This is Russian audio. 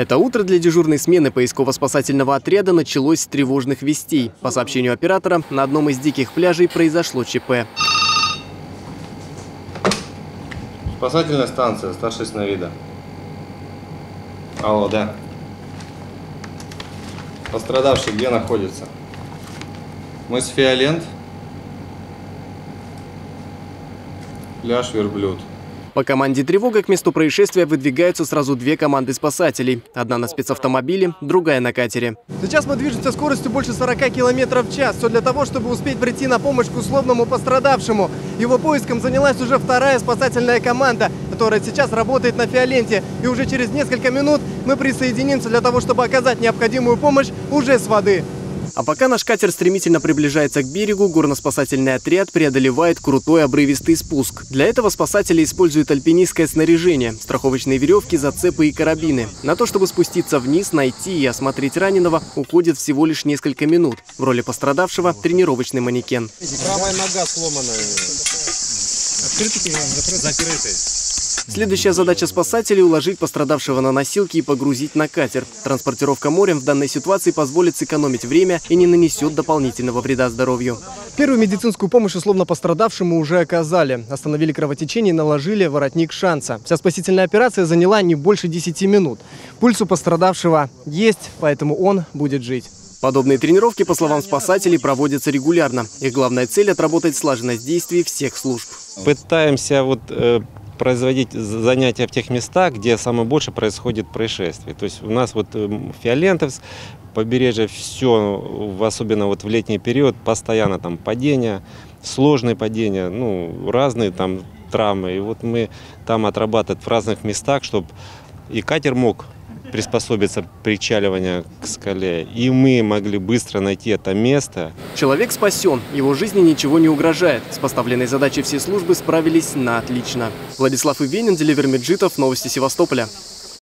Это утро для дежурной смены поисково-спасательного отряда началось с тревожных вестей. По сообщению оператора, на одном из диких пляжей произошло ЧП. Спасательная станция, старший сновида. Алло, да. Пострадавший где находится? Мы с Фиолент. Пляж Верблюд. По команде «Тревога» к месту происшествия выдвигаются сразу две команды спасателей. Одна на спецавтомобиле, другая на катере. Сейчас мы движемся скоростью больше 40 км в час. Все для того, чтобы успеть прийти на помощь к условному пострадавшему. Его поиском занялась уже вторая спасательная команда, которая сейчас работает на Фиоленте. И уже через несколько минут мы присоединимся для того, чтобы оказать необходимую помощь уже с воды. А пока наш катер стремительно приближается к берегу, горноспасательный отряд преодолевает крутой обрывистый спуск. Для этого спасатели используют альпинистское снаряжение, страховочные веревки, зацепы и карабины. На то, чтобы спуститься вниз, найти и осмотреть раненого, уходит всего лишь несколько минут. В роли пострадавшего – тренировочный манекен. Правая нога сломанная. Открытый Закрытый. Следующая задача спасателей – уложить пострадавшего на носилки и погрузить на катер. Транспортировка морем в данной ситуации позволит сэкономить время и не нанесет дополнительного вреда здоровью. Первую медицинскую помощь условно пострадавшему уже оказали. Остановили кровотечение и наложили воротник шанса. Вся спасительная операция заняла не больше 10 минут. Пульс у пострадавшего есть, поэтому он будет жить. Подобные тренировки, по словам спасателей, проводятся регулярно. Их главная цель – отработать слаженность действий всех служб. Пытаемся вот э, производить занятия в тех местах, где самое больше происходит происшествий. То есть у нас вот э, Фиолентовск, побережье, все, особенно вот в летний период, постоянно там падения, сложные падения, ну, разные там травмы. И вот мы там отрабатываем в разных местах, чтобы и катер мог приспособиться причаливания к скале. И мы могли быстро найти это место. Человек спасен, его жизни ничего не угрожает. С поставленной задачей все службы справились на отлично. Владислав Ивенин, Деливер Меджитов, Новости Севастополя.